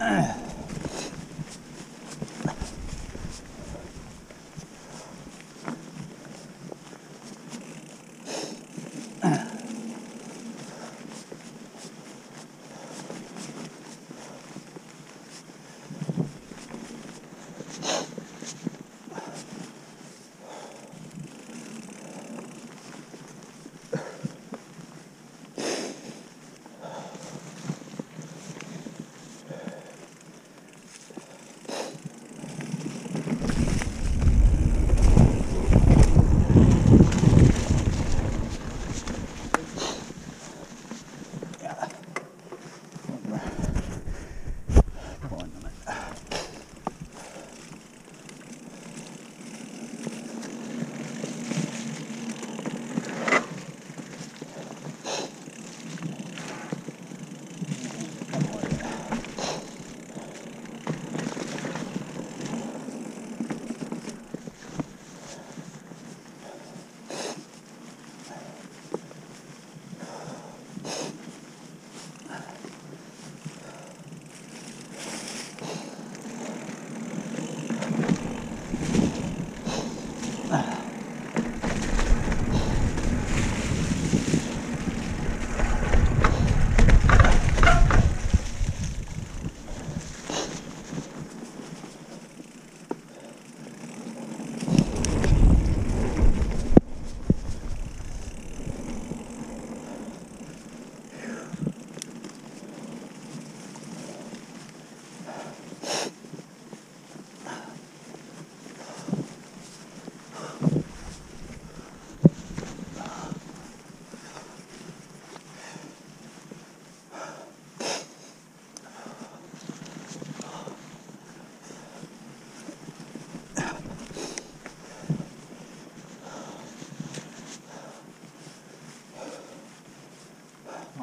Ugh. はい。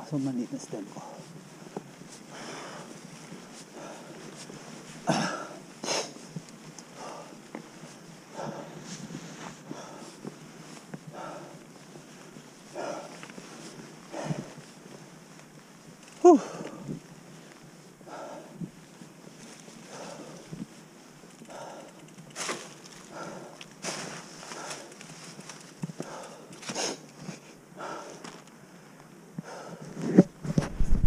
そんなに熱出んの？ふう。